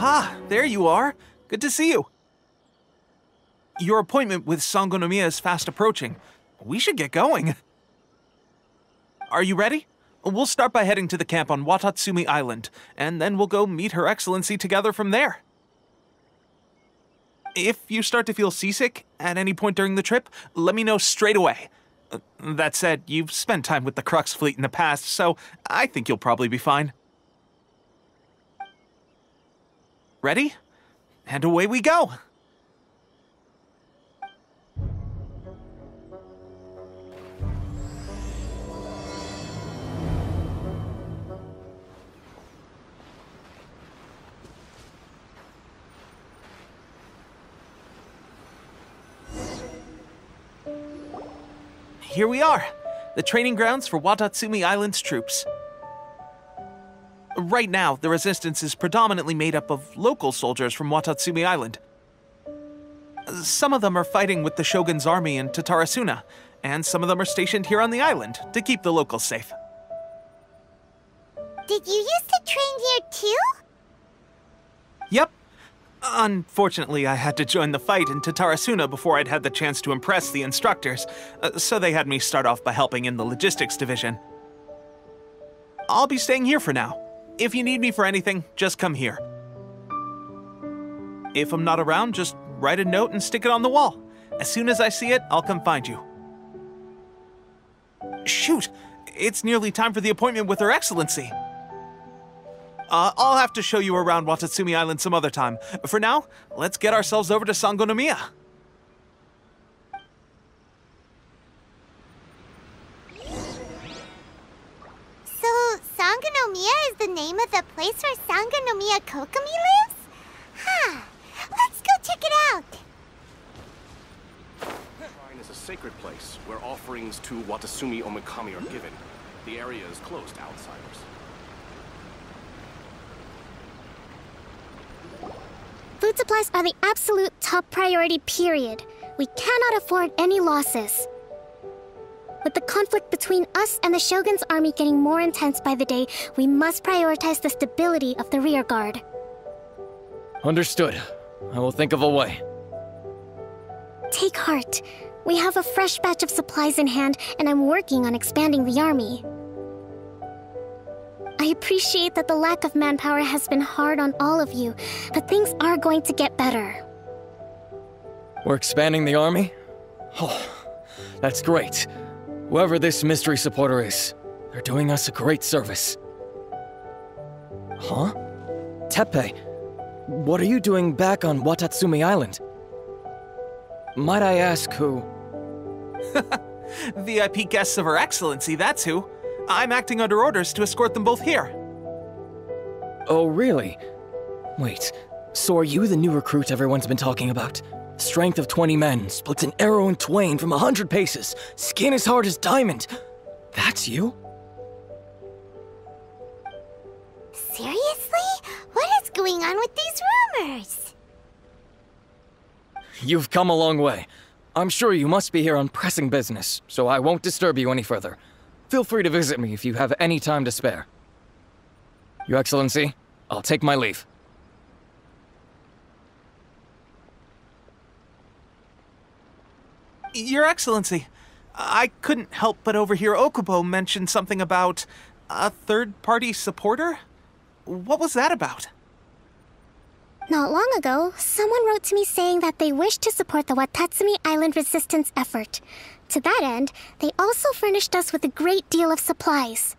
Aha, there you are. Good to see you. Your appointment with Sangonomiya is fast approaching. We should get going. Are you ready? We'll start by heading to the camp on Watatsumi Island, and then we'll go meet Her Excellency together from there. If you start to feel seasick at any point during the trip, let me know straight away. That said, you've spent time with the Crux fleet in the past, so I think you'll probably be fine. Ready? And away we go! Here we are, the training grounds for Watatsumi Island's troops. Right now, the resistance is predominantly made up of local soldiers from Watatsumi Island. Some of them are fighting with the Shogun's army in Tatarasuna, and some of them are stationed here on the island to keep the locals safe. Did you used to train here too? Yep. Unfortunately, I had to join the fight in Tatarasuna before I'd had the chance to impress the instructors, uh, so they had me start off by helping in the logistics division. I'll be staying here for now. If you need me for anything, just come here. If I'm not around, just write a note and stick it on the wall. As soon as I see it, I'll come find you. Shoot! It's nearly time for the appointment with Her Excellency. Uh, I'll have to show you around Watatsumi Island some other time. For now, let's get ourselves over to Sangonomiya. So, Sangonomiya is the name of the place where Sangonomiya Kokomi lives? Huh. Let's go check it out. Shrine is a sacred place where offerings to Watatsumi Omikami are given. The area is closed to outsiders. Food supplies are the absolute top priority, period. We cannot afford any losses. With the conflict between us and the Shogun's army getting more intense by the day, we must prioritize the stability of the rear guard. Understood. I will think of a way. Take heart. We have a fresh batch of supplies in hand, and I'm working on expanding the army. I appreciate that the lack of manpower has been hard on all of you, but things are going to get better. We're expanding the army? Oh, that's great. Whoever this mystery supporter is, they're doing us a great service. Huh? Teppei, what are you doing back on Watatsumi Island? Might I ask who? VIP guests of Her Excellency, that's who. I'm acting under orders to escort them both here. Oh, really? Wait, so are you the new recruit everyone's been talking about? Strength of 20 men, splits an arrow in twain from a hundred paces, skin as hard as diamond. That's you? Seriously? What is going on with these rumors? You've come a long way. I'm sure you must be here on pressing business, so I won't disturb you any further. Feel free to visit me if you have any time to spare. Your Excellency, I'll take my leave. Your Excellency, I couldn't help but overhear Okubo mention something about a third party supporter? What was that about? Not long ago, someone wrote to me saying that they wish to support the Watatsumi Island resistance effort. To that end, they also furnished us with a great deal of supplies.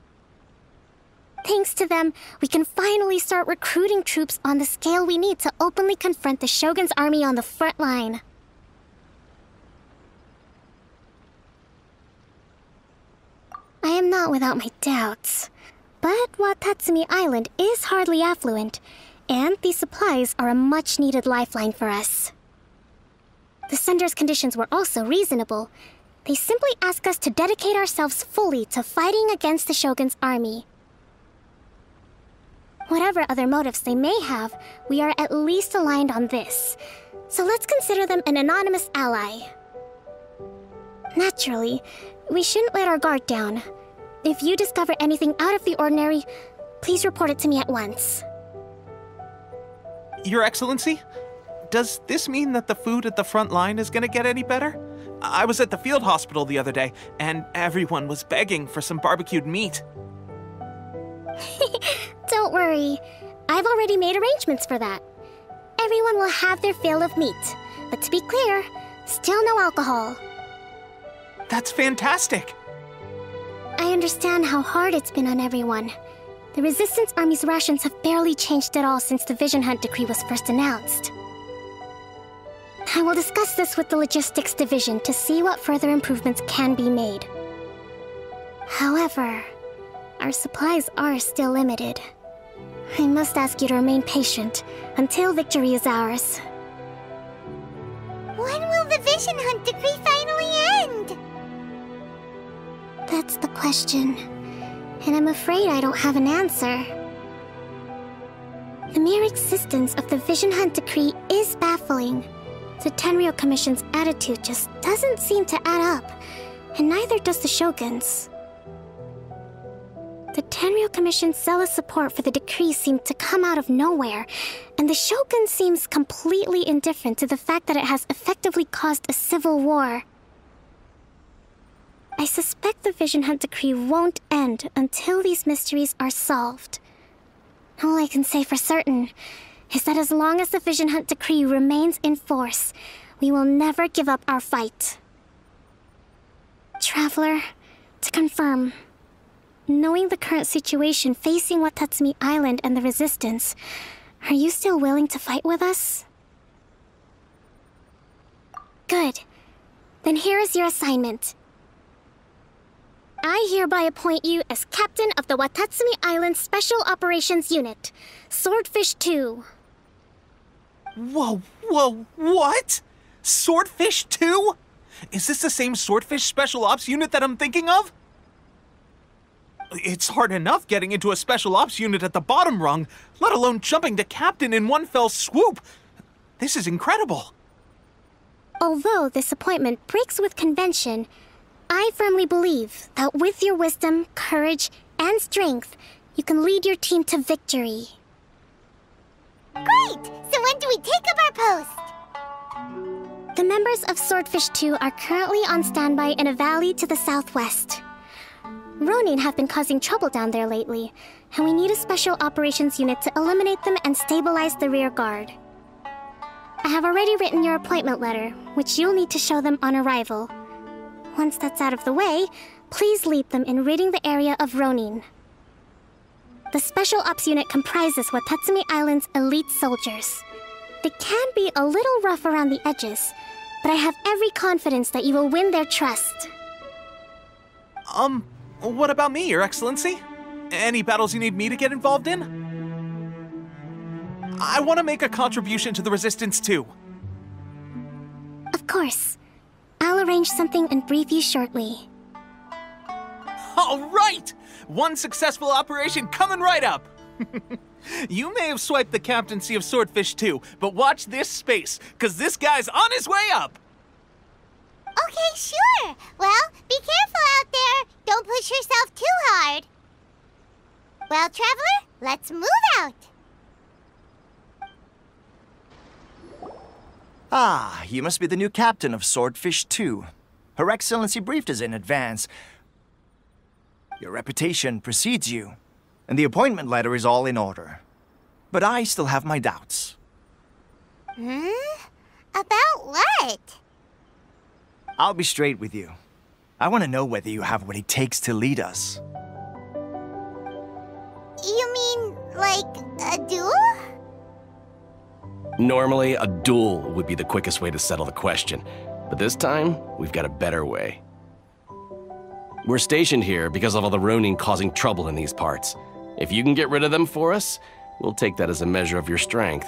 Thanks to them, we can finally start recruiting troops on the scale we need to openly confront the Shogun's army on the front line. I am not without my doubts. But Watatsumi Island is hardly affluent, and these supplies are a much needed lifeline for us. The sender's conditions were also reasonable. They simply ask us to dedicate ourselves fully to fighting against the Shogun's army. Whatever other motives they may have, we are at least aligned on this. So let's consider them an anonymous ally. Naturally, we shouldn't let our guard down. If you discover anything out of the ordinary, please report it to me at once. Your Excellency, does this mean that the food at the front line is gonna get any better? I was at the field hospital the other day, and everyone was begging for some barbecued meat. Don't worry. I've already made arrangements for that. Everyone will have their fill of meat. But to be clear, still no alcohol. That's fantastic! I understand how hard it's been on everyone. The Resistance Army's rations have barely changed at all since the Vision Hunt decree was first announced. I will discuss this with the Logistics Division to see what further improvements can be made. However, our supplies are still limited. I must ask you to remain patient until victory is ours. When will the Vision Hunt decree finally end? That's the question. And I'm afraid I don't have an answer. The mere existence of the Vision Hunt decree is baffling. The Tenryou Commission's attitude just doesn't seem to add up, and neither does the Shogun's. The Tenryou Commission's zealous support for the decree seemed to come out of nowhere, and the Shogun seems completely indifferent to the fact that it has effectively caused a civil war. I suspect the Vision Hunt decree won't end until these mysteries are solved. All I can say for certain is that as long as the Vision Hunt decree remains in force, we will never give up our fight. Traveler, to confirm, knowing the current situation facing Watatsumi Island and the Resistance, are you still willing to fight with us? Good. Then here is your assignment. I hereby appoint you as captain of the Watatsumi Island Special Operations Unit, Swordfish 2. Whoa, whoa, what? Swordfish 2? Is this the same Swordfish Special Ops unit that I'm thinking of? It's hard enough getting into a Special Ops unit at the bottom rung, let alone jumping to captain in one fell swoop. This is incredible. Although this appointment breaks with convention, I firmly believe that with your wisdom, courage, and strength, you can lead your team to victory. Great! So when do we take up our post? The members of Swordfish 2 are currently on standby in a valley to the southwest. Ronin have been causing trouble down there lately, and we need a special operations unit to eliminate them and stabilize the rear guard. I have already written your appointment letter, which you'll need to show them on arrival. Once that's out of the way, please lead them in ridding the area of Ronin. The Special Ops Unit comprises Watatsumi Island's elite soldiers. They can be a little rough around the edges, but I have every confidence that you will win their trust. Um, what about me, Your Excellency? Any battles you need me to get involved in? I want to make a contribution to the Resistance too. Of course. I'll arrange something and brief you shortly. All right! One successful operation coming right up! you may have swiped the captaincy of Swordfish 2, but watch this space, because this guy's on his way up! Okay, sure. Well, be careful out there. Don't push yourself too hard. Well, Traveler, let's move out. Ah, you must be the new captain of Swordfish 2. Her Excellency briefed us in advance. Your reputation precedes you, and the appointment letter is all in order. But I still have my doubts. Hmm? About what? I'll be straight with you. I want to know whether you have what it takes to lead us. You mean, like, a duel? Normally, a duel would be the quickest way to settle the question, but this time, we've got a better way. We're stationed here because of all the Ronin causing trouble in these parts. If you can get rid of them for us, we'll take that as a measure of your strength.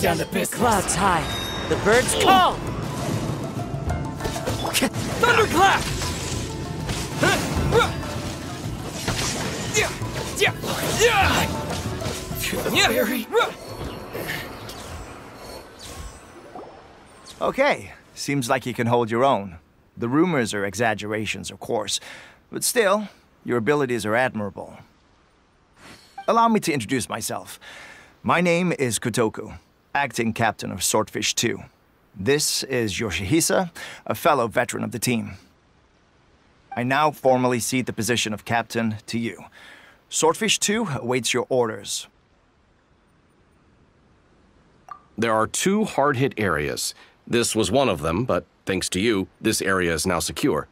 Down to business. Clouds high. The birds oh. call. Thunderclap! Yeah! Yeah! Yeah! Okay, seems like you can hold your own. The rumors are exaggerations, of course, but still, your abilities are admirable. Allow me to introduce myself. My name is Kotoku, acting captain of Swordfish 2. This is Yoshihisa, a fellow veteran of the team. I now formally cede the position of captain to you. Swordfish 2 awaits your orders. There are two hard hit areas. This was one of them, but thanks to you, this area is now secure.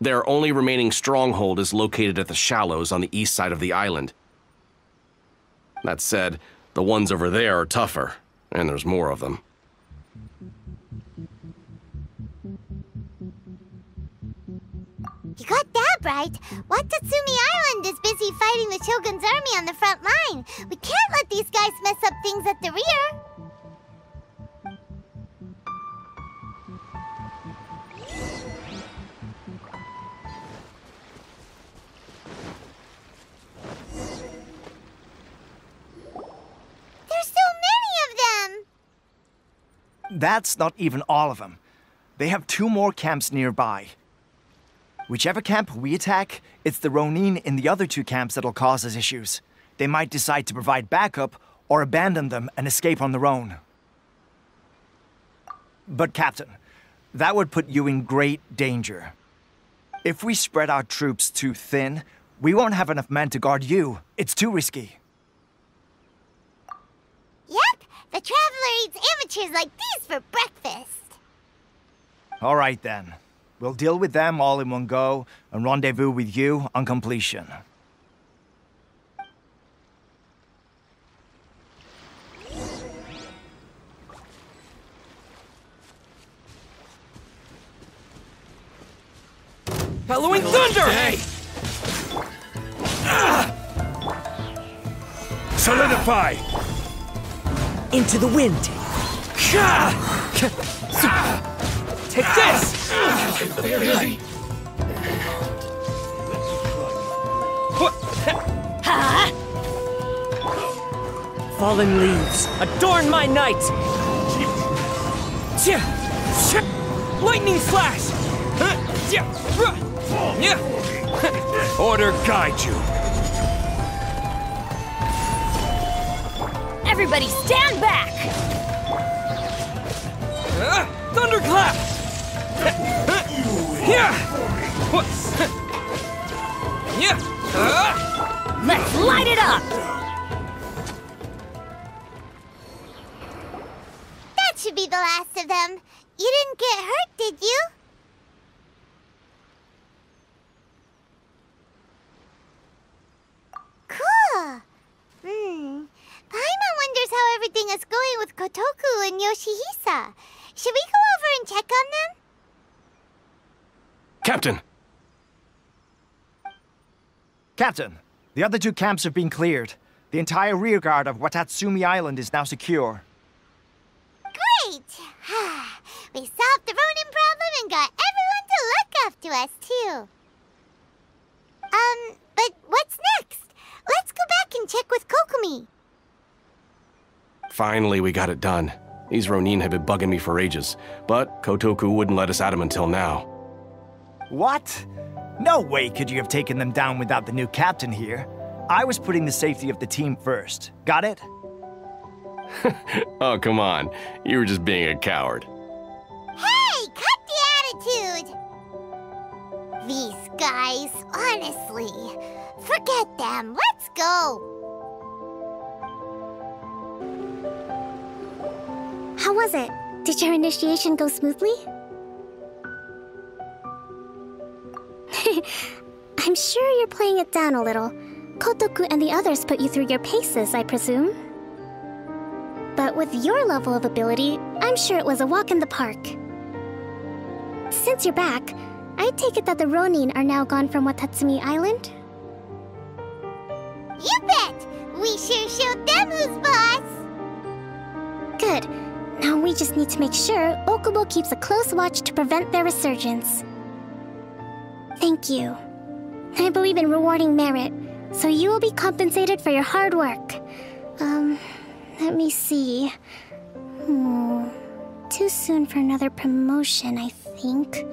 Their only remaining stronghold is located at the shallows on the east side of the island. That said, the ones over there are tougher, and there's more of them. You got that right. Watatsumi Island is busy fighting the Shogun's army on the front line. We can't let these guys mess up things at the rear. That's not even all of them. They have two more camps nearby. Whichever camp we attack, it's the Ronin in the other two camps that'll cause us issues. They might decide to provide backup or abandon them and escape on their own. But, Captain, that would put you in great danger. If we spread our troops too thin, we won't have enough men to guard you. It's too risky. Yep, the Traveler eats amateurs like these for breakfast. All right, then. We'll deal with them all in one go and rendezvous with you on completion. Halloween Thunder! Hey! Ah! Solidify! Into the wind. Take this! Fallen leaves. Adorn my night. Lightning flash! Order guide you. Everybody stand back! Uh, Thunderclap! Yeah! Yeah! Uh, Let's light it up! Captain, the other two camps have been cleared. The entire rearguard of Watatsumi Island is now secure. Great! we solved the Ronin problem and got everyone to look after us, too. Um, but what's next? Let's go back and check with Kokomi. Finally, we got it done. These Ronin have been bugging me for ages, but Kotoku wouldn't let us at him until now. What? No way could you have taken them down without the new captain here. I was putting the safety of the team first. Got it? Oh, come on. You were just being a coward. Hey, cut the attitude! These guys, honestly. Forget them. Let's go. How was it? Did your initiation go smoothly? I'm sure you're playing it down a little. Kotoku and the others put you through your paces, I presume. But with your level of ability, I'm sure it was a walk in the park. Since you're back, I take it that the Ronin are now gone from Watatsumi Island? You bet! We sure showed them who's boss! Good. Now we just need to make sure Okubo keeps a close watch to prevent their resurgence. Thank you. I believe in rewarding merit, so you will be compensated for your hard work. Um, let me see. Hmm, too soon for another promotion, I think.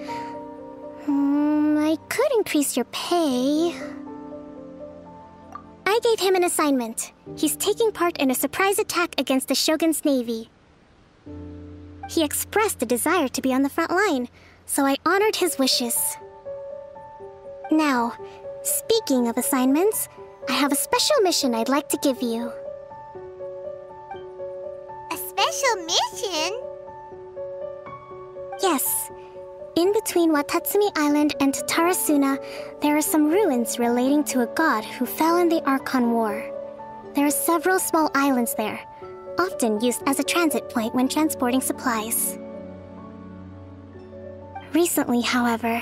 Hmm, I could increase your pay. I gave him an assignment. He's taking part in a surprise attack against the Shogun's navy. He expressed a desire to be on the front line, so I honored his wishes. Now, speaking of assignments, I have a special mission I'd like to give you. A special mission? Yes. In between Watatsumi Island and Tatarasuna, there are some ruins relating to a god who fell in the Archon War. There are several small islands there, often used as a transit point when transporting supplies. Recently, however,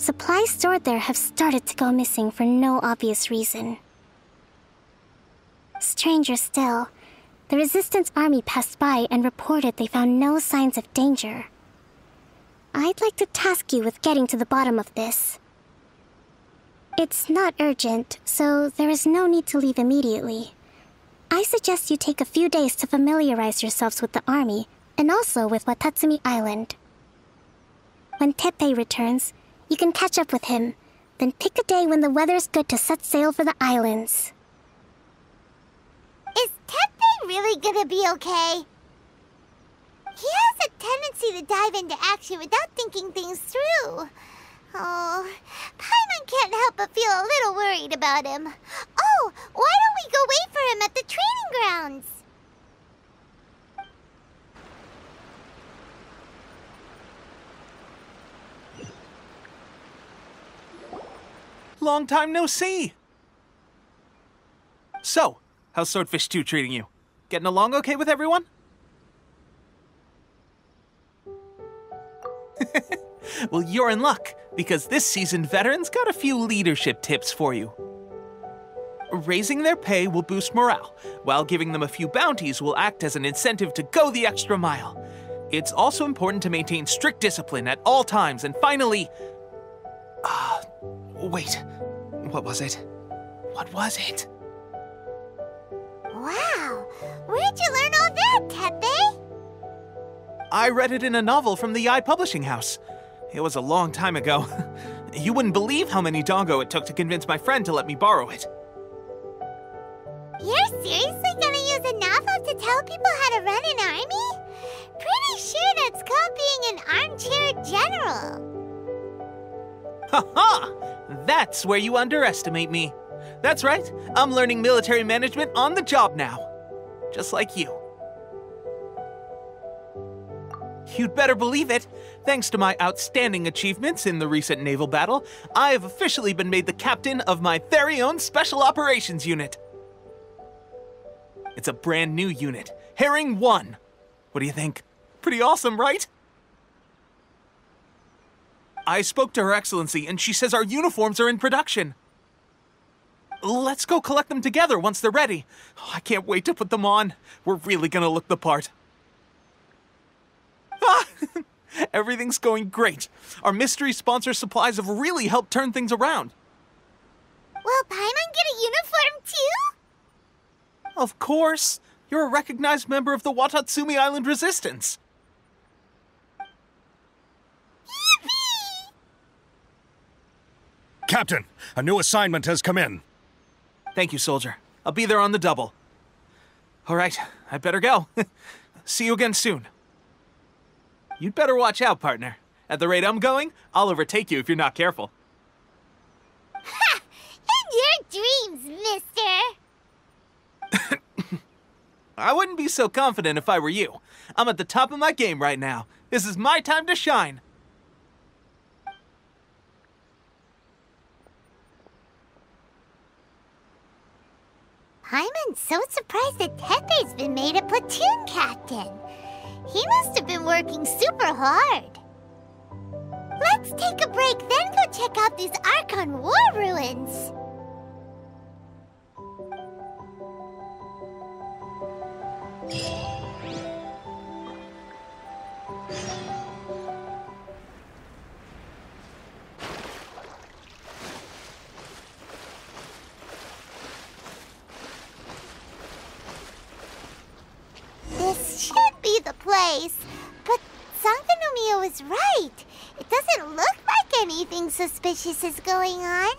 supplies stored there have started to go missing for no obvious reason. Stranger still, the Resistance army passed by and reported they found no signs of danger. I'd like to task you with getting to the bottom of this. It's not urgent, so there is no need to leave immediately. I suggest you take a few days to familiarize yourselves with the army, and also with Watatsumi Island. When Teppei returns, you can catch up with him, then pick a day when the weather's good to set sail for the islands. Is Teppei really gonna be okay? He has a tendency to dive into action without thinking things through. Oh, Paimon can't help but feel a little worried about him. Oh, why don't we go wait for him at the training grounds? Long time no see! So, how's Swordfish 2 treating you? Getting along okay with everyone? well, you're in luck, because this seasoned veteran's got a few leadership tips for you. Raising their pay will boost morale, while giving them a few bounties will act as an incentive to go the extra mile. It's also important to maintain strict discipline at all times, and finally. Ah, wait. What was it? What was it? Wow, where'd you learn all that, Teppei? I read it in a novel from the Yae Publishing House. It was a long time ago. you wouldn't believe how many dango it took to convince my friend to let me borrow it. You're seriously gonna use a novel to tell people how to run an army? Pretty sure that's called being an armchair general. Ha ha! That's where you underestimate me. That's right, I'm learning military management on the job now. Just like you. You'd better believe it. Thanks to my outstanding achievements in the recent naval battle, I have officially been made the captain of my very own Special Operations Unit. It's a brand new unit, Herring 1. What do you think? Pretty awesome, right? I spoke to Her Excellency, and she says our uniforms are in production. Let's go collect them together once they're ready. Oh, I can't wait to put them on. We're really gonna look the part. Ah, everything's going great. Our mystery sponsor supplies have really helped turn things around. Will Paimon get a uniform too? Of course. You're a recognized member of the Watatsumi Island Resistance. Captain, a new assignment has come in. Thank you, soldier. I'll be there on the double. All right, I better go. See you again soon. You'd better watch out, partner. At the rate I'm going, I'll overtake you if you're not careful. Ha! In your dreams, mister! I wouldn't be so confident if I were you. I'm at the top of my game right now. This is my time to shine. Paimon's so surprised that Teppei's been made a platoon captain. He must have been working super hard. Let's take a break, then go check out these Archon War ruins. Be the place. But Sangonomiya was right. It doesn't look like anything suspicious is going on.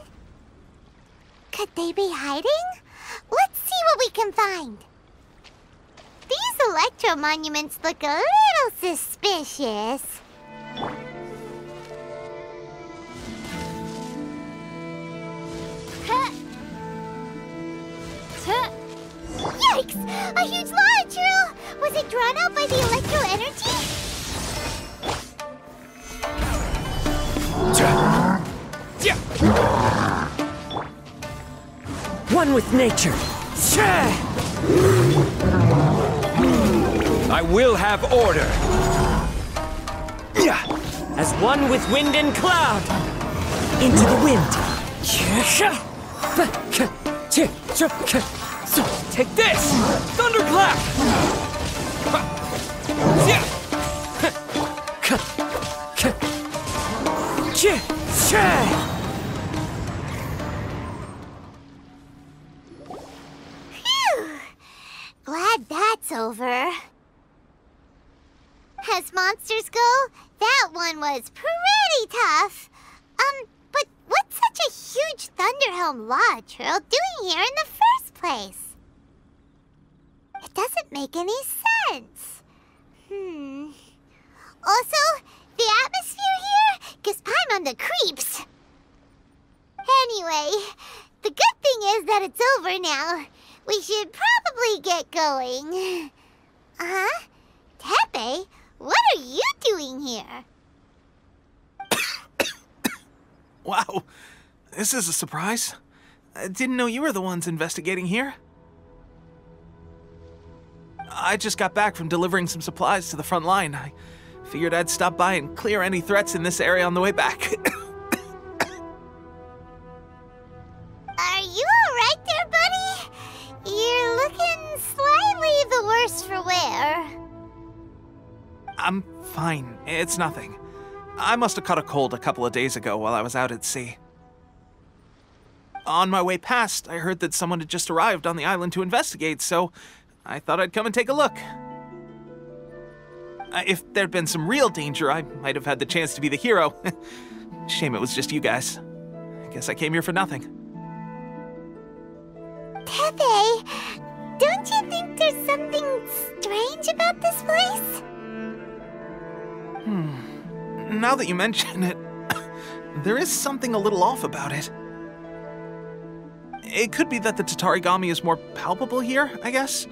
Could they be hiding? Let's see what we can find. These electro monuments look a little suspicious. Yikes! A huge Lawachurl Was it drawn out by the electro energy? One with nature. I will have order. As one with wind and cloud. Into the wind. Take this! Thunderclap! Phew! Glad that's over. As monsters go, that one was pretty tough. Um, but what's such a huge Thunderhelm Lawachurl doing here in the first place? Doesn't make any sense. Hmm. Also, the atmosphere here gives on the creeps. Anyway, the good thing is that it's over now. We should probably get going. Uh-huh. Teppei, what are you doing here? Wow, this is a surprise. I didn't know you were the ones investigating here. I just got back from delivering some supplies to the front line. I figured I'd stop by and clear any threats in this area on the way back. Are you alright there, buddy? You're looking slightly the worse for wear. I'm fine. It's nothing. I must have caught a cold a couple of days ago while I was out at sea. On my way past, I heard that someone had just arrived on the island to investigate, so I thought I'd come and take a look. Uh, If there'd been some real danger, I might have had the chance to be the hero. Shame it was just you guys. I guess I came here for nothing. Teppei, don't you think there's something strange about this place? Hmm. Now that you mention it, there is something a little off about it. It could be that the Tatarigami is more palpable here, I guess.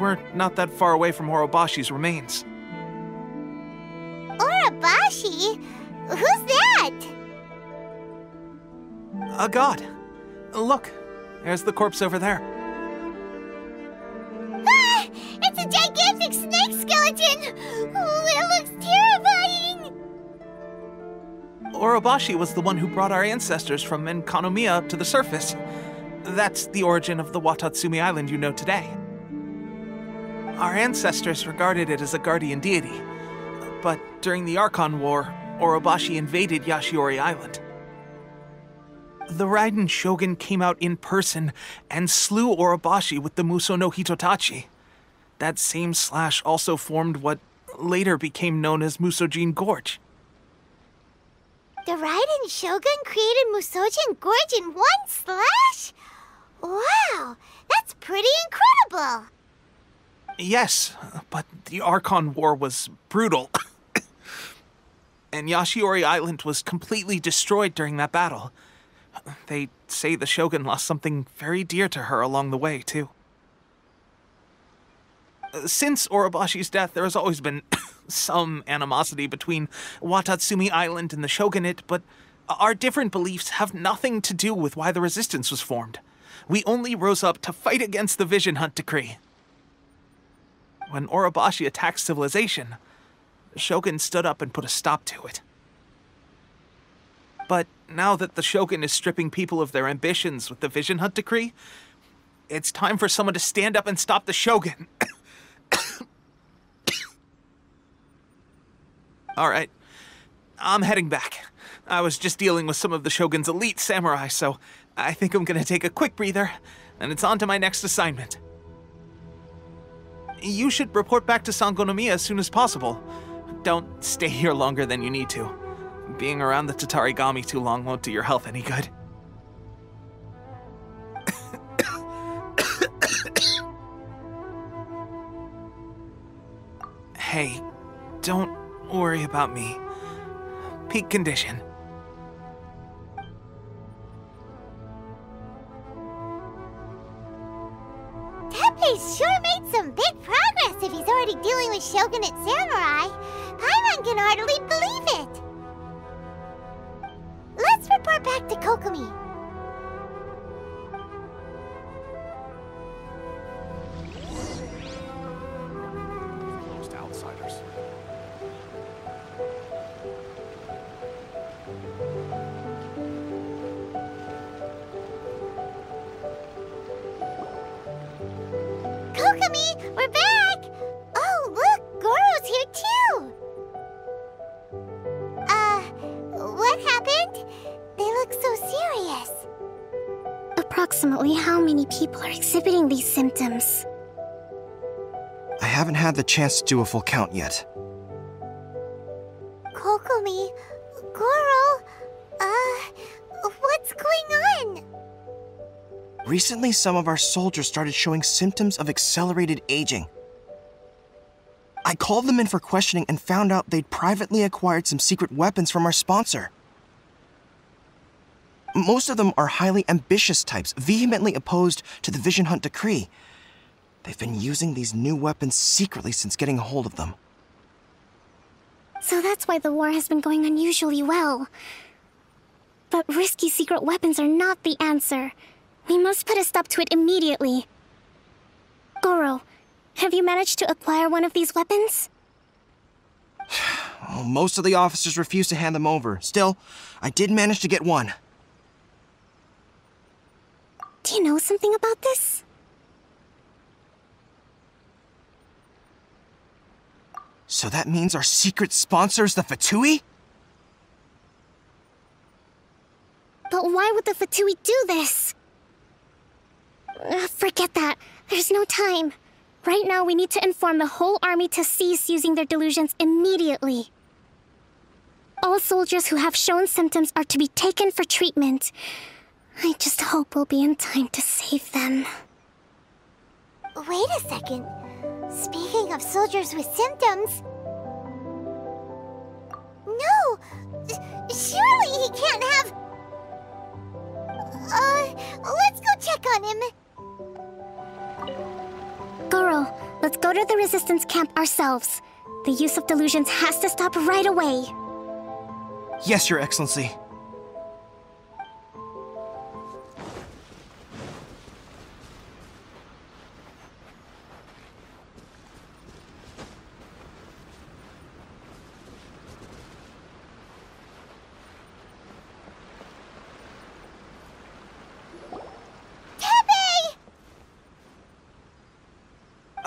We're not that far away from Orobashi's remains. Orobashi? Who's that? A god. Look, there's the corpse over there. Ah, it's a gigantic snake skeleton! Oh, it looks terrifying! Orobashi was the one who brought our ancestors from Enkanomiya to the surface. That's the origin of the Watatsumi Island you know today. Our ancestors regarded it as a guardian deity, but during the Archon War, Orobashi invaded Yashiori Island. The Raiden Shogun came out in person and slew Orobashi with the Muso no Hitotachi. That same slash also formed what later became known as Musojin Gorge. The Raiden Shogun created Musojin Gorge in one slash? Wow, that's pretty incredible! Yes, but the Archon War was brutal. and Yashiori Island was completely destroyed during that battle. They say the Shogun lost something very dear to her along the way, too. Since Orobashi's death, there has always been some animosity between Watatsumi Island and the Shogunate, but our different beliefs have nothing to do with why the resistance was formed. We only rose up to fight against the Vision Hunt Decree. When Orobashi attacked civilization, Shogun stood up and put a stop to it. But now that the Shogun is stripping people of their ambitions with the Vision Hunt Decree, it's time for someone to stand up and stop the Shogun. All right, I'm heading back. I was just dealing with some of the Shogun's elite samurai, so I think I'm gonna take a quick breather, and it's on to my next assignment. You should report back to Sangonomiya as soon as possible. Don't stay here longer than you need to. Being around the Tatarigami too long won't do your health any good. hey, don't worry about me. Peak condition. Teppei sure made some big progress if he's already dealing with Shogunate Samurai. Paimon can hardly believe it. Let's report back to Kokomi. Look, Goro's here too! Uh, what happened? They look so serious. Approximately how many people are exhibiting these symptoms? I haven't had the chance to do a full count yet. Kokomi, Goro, uh, what's going on? Recently, some of our soldiers started showing symptoms of accelerated aging. I called them in for questioning and found out they'd privately acquired some secret weapons from our sponsor. Most of them are highly ambitious types, vehemently opposed to the Vision Hunt decree. They've been using these new weapons secretly since getting a hold of them. So that's why the war has been going unusually well. But risky secret weapons are not the answer. We must put a stop to it immediately. Goro, have you managed to acquire one of these weapons? Well, most of the officers refuse to hand them over. Still, I did manage to get one. Do you know something about this? So that means our secret sponsor is the Fatui? But why would the Fatui do this? Uh, forget that. There's no time. Right now, we need to inform the whole army to cease using their delusions immediately. All soldiers who have shown symptoms are to be taken for treatment. I just hope we'll be in time to save them. Wait a second. Speaking of soldiers with symptoms. No! Surely he can't have. Uh, let's go check on him. Goro, let's go to the resistance camp ourselves. The use of delusions has to stop right away. Yes, Your Excellency.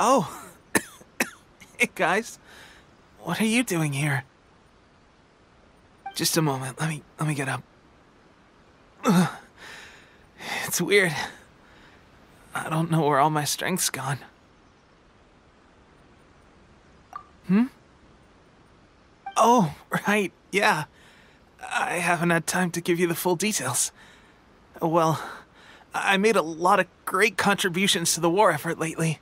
Oh. hey, guys. What are you doing here? Just a moment. Let me let me get up. It's weird. I don't know where all my strength's gone. Hmm? Oh, right. Yeah. I haven't had time to give you the full details. Well, I made a lot of great contributions to the war effort lately.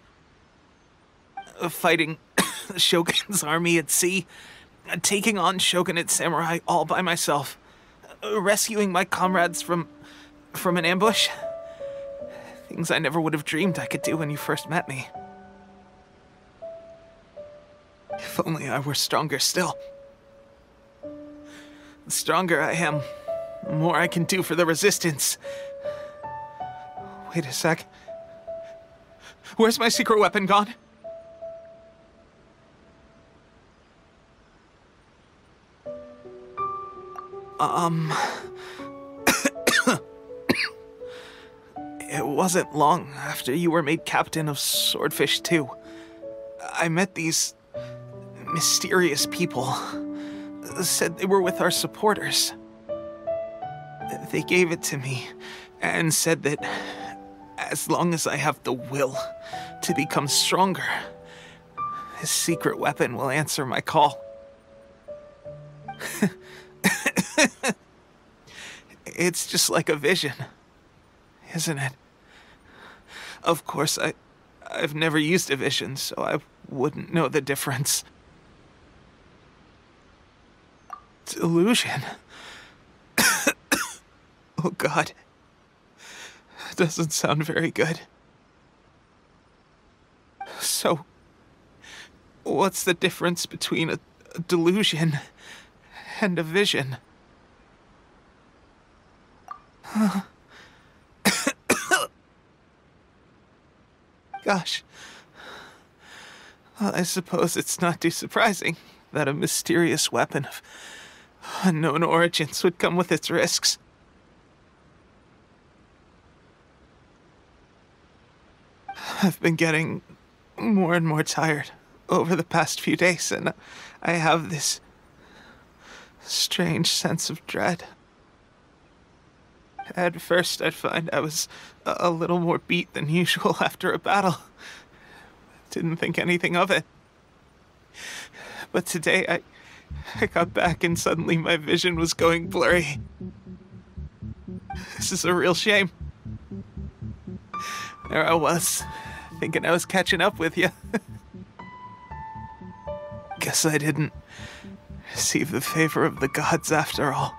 Fighting Shogun's army at sea, uh, taking on Shogunate samurai all by myself, uh, rescuing my comrades from from an ambush. Things I never would have dreamed I could do when you first met me. If only I were stronger still. The stronger I am, the more I can do for the resistance. Wait a sec. Where's my secret weapon gone? Um. it wasn't long after you were made captain of Swordfish 2. I met these mysterious people. Said they were with our supporters. They gave it to me and said that as long as I have the will to become stronger his secret weapon will answer my call. it's just like a vision, isn't it? Of course, I, I've never used a vision, so I wouldn't know the difference. Delusion. oh god. That Doesn't sound very good. So, what's the difference between a, a delusion and a vision? Gosh. Well, I suppose it's not too surprising that a mysterious weapon of unknown origins would come with its risks. I've been getting more and more tired over the past few days, and I have this strange sense of dread. At first, I'd find I was a little more beat than usual after a battle. Didn't think anything of it. But today, I, I got back and suddenly my vision was going blurry. This is a real shame. There I was, thinking I was catching up with you. Guess I didn't receive the favor of the gods after all.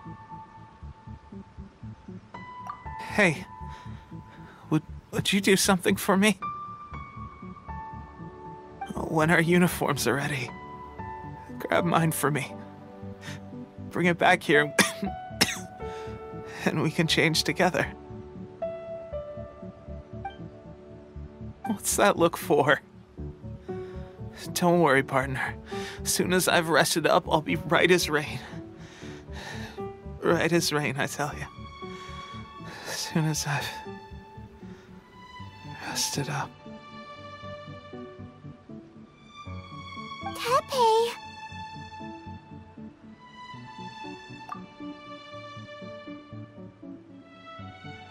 Hey, would would you do something for me? When our uniforms are ready, grab mine for me. Bring it back here, and we can change together. What's that look for? Don't worry, partner. Soon as I've rested up, I'll be right as rain. Right as rain, I tell you. Soon as I've rested up. Teppei!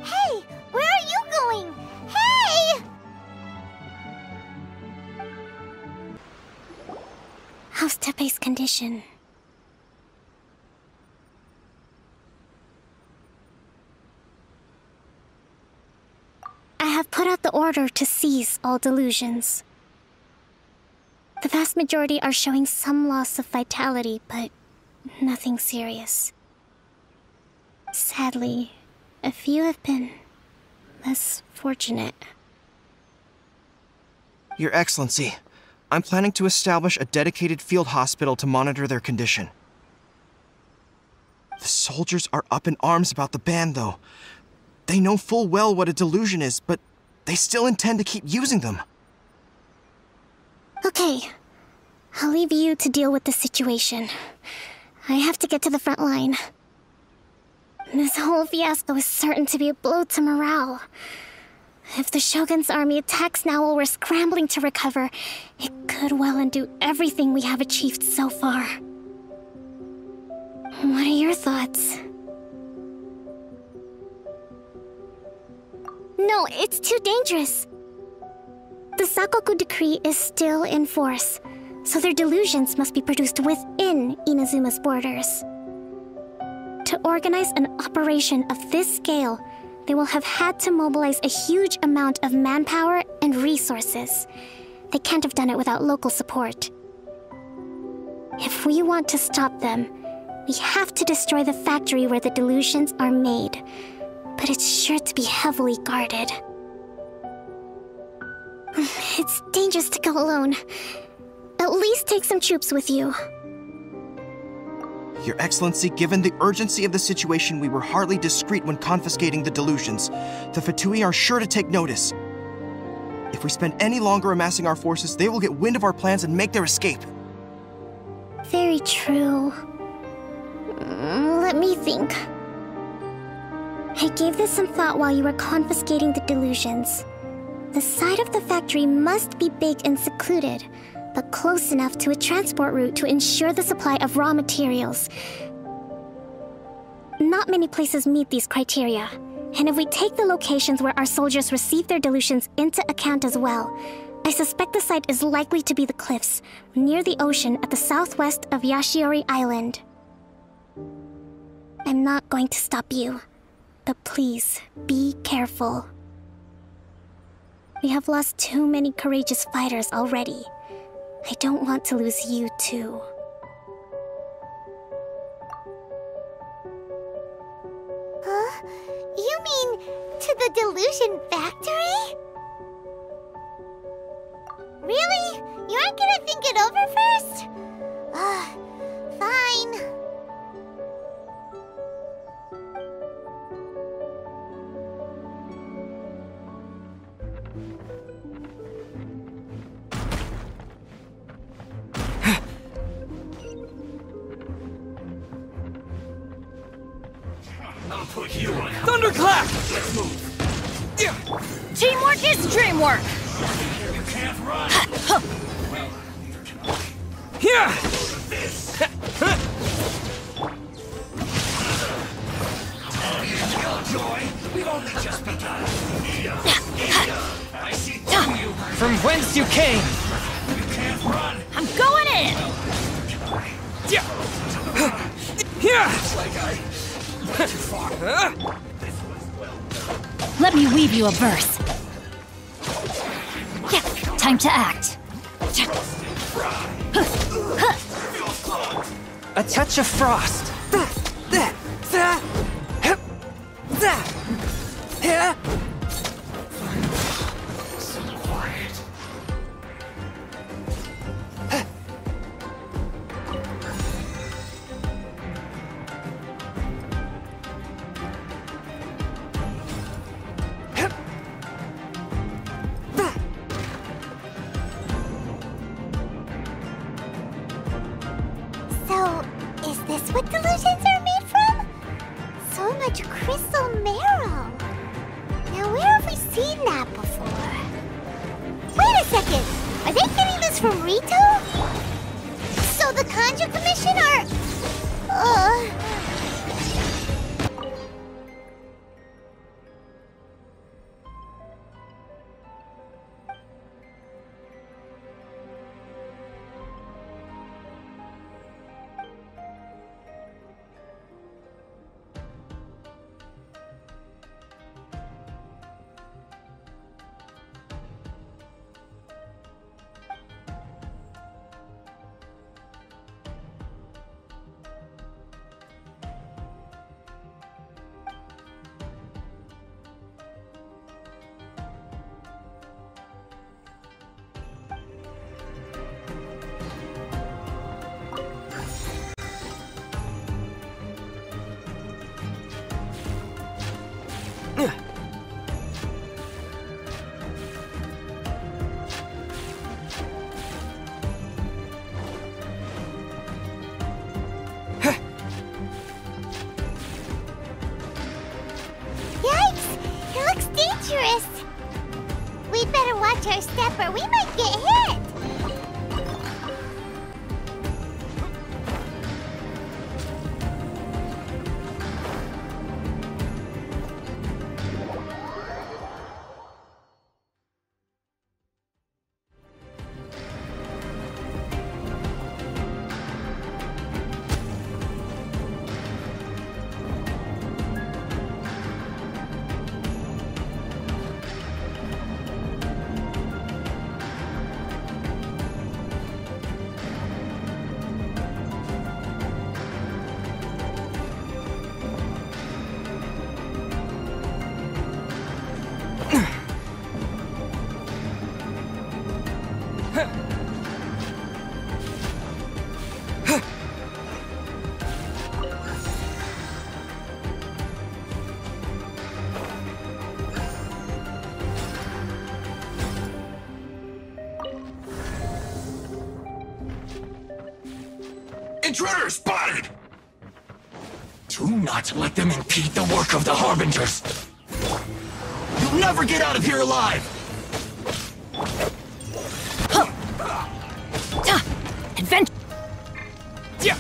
Hey! Where are you going? Hey! How's Teppei's condition? I have put the order to seize all delusions. The vast majority are showing some loss of vitality, but nothing serious. Sadly, a few have been less fortunate. Your Excellency, I'm planning to establish a dedicated field hospital to monitor their condition. The soldiers are up in arms about the ban, though. They know full well what a delusion is, but they still intend to keep using them. Okay, I'll leave you to deal with the situation. I have to get to the front line. This whole fiasco is certain to be a blow to morale. If the Shogun's army attacks now while we're scrambling to recover, it could well undo everything we have achieved so far. What are your thoughts? No, it's too dangerous. The Sakoku decree is still in force, so their delusions must be produced within Inazuma's borders. To organize an operation of this scale, they will have had to mobilize a huge amount of manpower and resources. They can't have done it without local support. If we want to stop them, we have to destroy the factory where the delusions are made. But it's sure to be heavily guarded. It's dangerous to go alone. At least take some troops with you. Your Excellency, given the urgency of the situation, we were hardly discreet when confiscating the delusions. The Fatui are sure to take notice. If we spend any longer amassing our forces, they will get wind of our plans and make their escape. Very true. Mm, Let me think. I gave this some thought while you were confiscating the delusions. The side of the factory must be big and secluded, but close enough to a transport route to ensure the supply of raw materials. Not many places meet these criteria, and if we take the locations where our soldiers receive their delusions into account as well, I suspect the site is likely to be the cliffs, near the ocean at the southwest of Yashiori Island. I'm not going to stop you, but please, be careful. We have lost too many courageous fighters already. I don't want to lose you too. Huh? You mean to the Delusion Factory? Really? You aren't gonna think it over first? Ah, fine. Put you on. Thunderclap! Let's move. Teamwork is dreamwork! You can't run. Here! Joy, we've only just begun. I see you. From whence you came! You can't run. I'm going in! Here! Let me weave you a verse. Yeah, time to act. A touch of frost. Intruder spotted! Do not let them impede the work of the Harbingers. You'll never get out of here alive! Adventure! Yeah!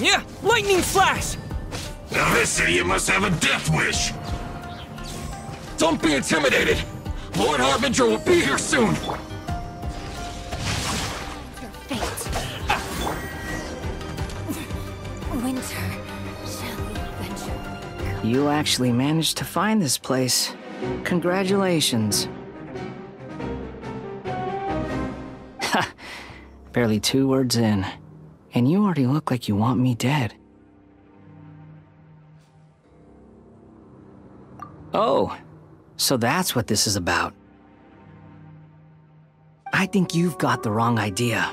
Yeah! Lightning flash! Now this idiot must have a death wish! Don't be intimidated! Lord Harbinger will be here soon! You actually managed to find this place. Congratulations. Ha! Barely two words in. And you already look like you want me dead. Oh, so that's what this is about. I think you've got the wrong idea.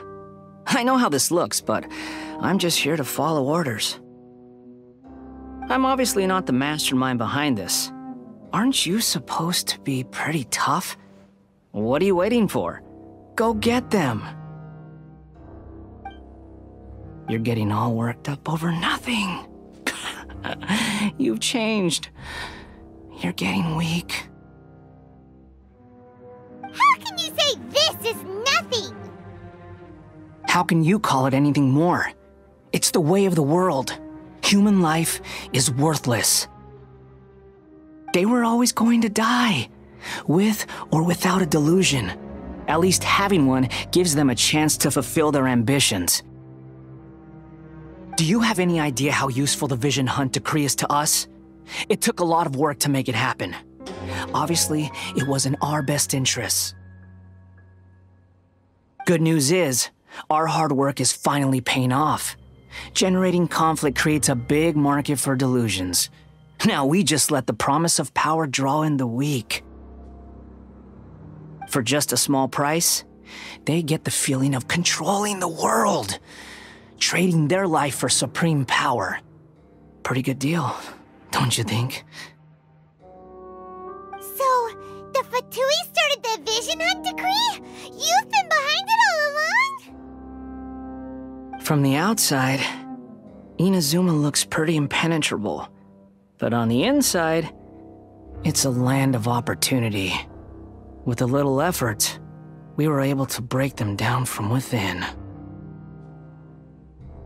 I know how this looks, but I'm just here to follow orders. I'm obviously not the mastermind behind this. Aren't you supposed to be pretty tough? What are you waiting for? Go get them. You're getting all worked up over nothing. You've changed. You're getting weak. How can you say this is nothing? How can you call it anything more? It's the way of the world. Human life is worthless. They were always going to die, with or without a delusion. At least having one gives them a chance to fulfill their ambitions. Do you have any idea how useful the Vision Hunt decree is to us? It took a lot of work to make it happen. Obviously, it was in our best interests. Good news is, our hard work is finally paying off. Generating conflict creates a big market for delusions. Now we just let the promise of power draw in the weak. For just a small price, they get the feeling of controlling the world, trading their life for supreme power. Pretty good deal, don't you think? So, the Fatui started the Vision Hunt decree? You've been behind it all along? From the outside, Inazuma looks pretty impenetrable. But on the inside, it's a land of opportunity. With a little effort, we were able to break them down from within.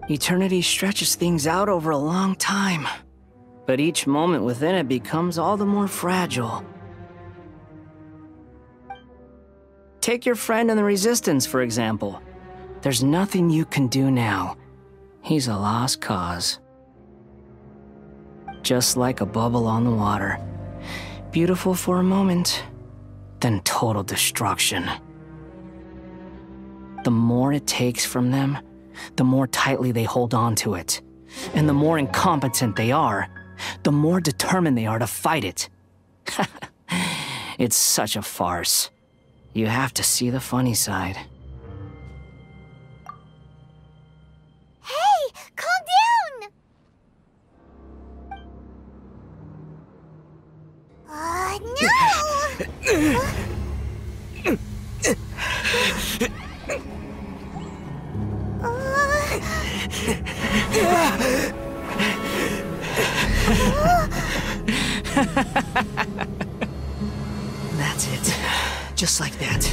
Eternity stretches things out over a long time, but each moment within it becomes all the more fragile. Take your friend in the Resistance, for example. There's nothing you can do now. He's a lost cause. Just like a bubble on the water. Beautiful for a moment, then total destruction. The more it takes from them, the more tightly they hold on to it. And the more incompetent they are, the more determined they are to fight it. it's such a farce. You have to see the funny side. Uh, no! That's it. Just like that.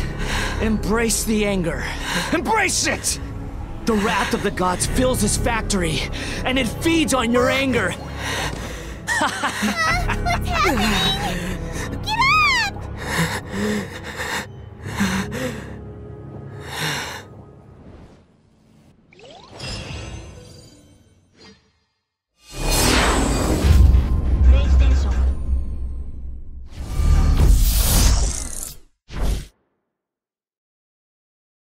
Embrace the anger. Embrace it! The wrath of the gods fills this factory, and it feeds on your anger. What's happening? Get up!